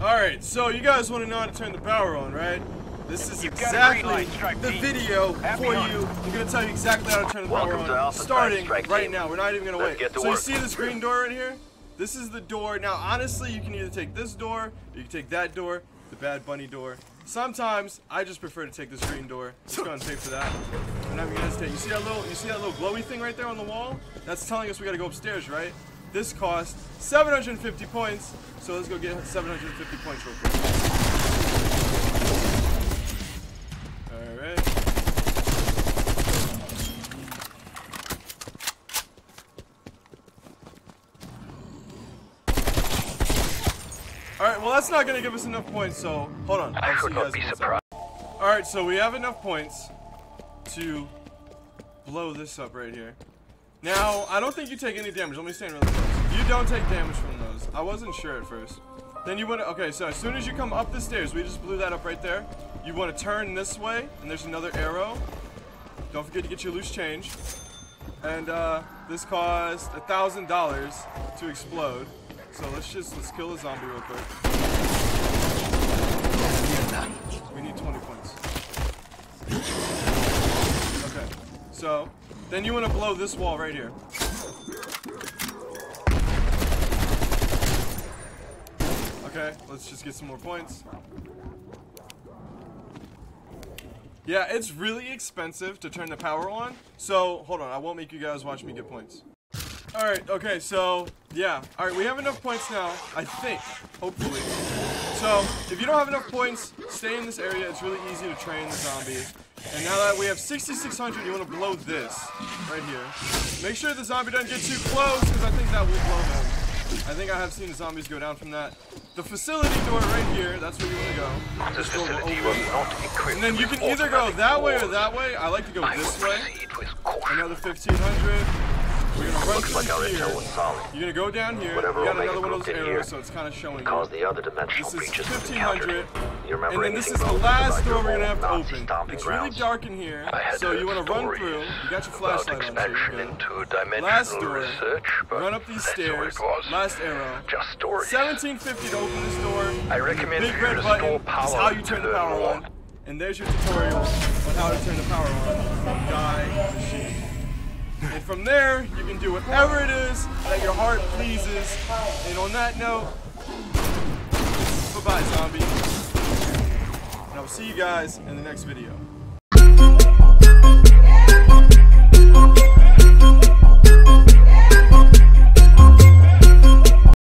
Alright, so you guys want to know how to turn the power on, right? This is You've got a green exactly the video for you. I'm going to tell you exactly how to turn the power on, starting right now. We're not even going to wait. So you see this green door right here? This is the door. Now, honestly, you can either take this door, or you can take that door, the Bad Bunny door. Sometimes, I just prefer to take this green door. Let's go and pay for that. I'm not even gonna hesitate. You see that little, you see that little glowy thing right there on the wall? That's telling us we gotta go upstairs, right? This cost 750 points, so let's go get 750 points real quick. Alright. Alright, well that's not gonna give us enough points, so hold on. I I'll would you not be surprised. Alright, so we have enough points to blow this up right here. Now, I don't think you take any damage. Let me stand really close. You don't take damage from those. I wasn't sure at first. Then you want to, okay, so as soon as you come up the stairs, we just blew that up right there. You want to turn this way, and there's another arrow. Don't forget to get your loose change. And uh, this cost a thousand dollars to explode. So let's just let's kill a zombie real quick. Then you want to blow this wall right here. Okay, let's just get some more points. Yeah, it's really expensive to turn the power on. So, hold on, I won't make you guys watch me get points. Alright, okay, so, yeah. Alright, we have enough points now, I think. Hopefully. So, if you don't have enough points, stay in this area. It's really easy to train the zombie. And now that we have 6,600, you want to blow this right here. Make sure the zombie doesn't get too close, because I think that will blow them. I think I have seen the zombies go down from that. The facility door right here, that's where you want to go. This facility was not equipped And then you can either go that way or that way. I like to go I this way. proceed with caution. Another 1500. We're gonna run Looks like our intel was solid. You're gonna go down here. Whatever you got Omega another one of those arrows, so it's kind of showing Caused you. the other dimensional This is breaches to be 1500. You remember And then this is the last door we're gonna have to open. It's really dark in here, so you want to run through. You got your flashlight on, so expansion you're into dimensional Last door. research, Run up these stairs. Last arrow. Just stories. 1750 to open this door. I recommend Big red button is how you turn the power on. And there's your tutorial on how to turn the power on Die Maschine. And from there, you can do whatever it is that your heart pleases. And on that note, bye-bye, zombie. And I will see you guys in the next video.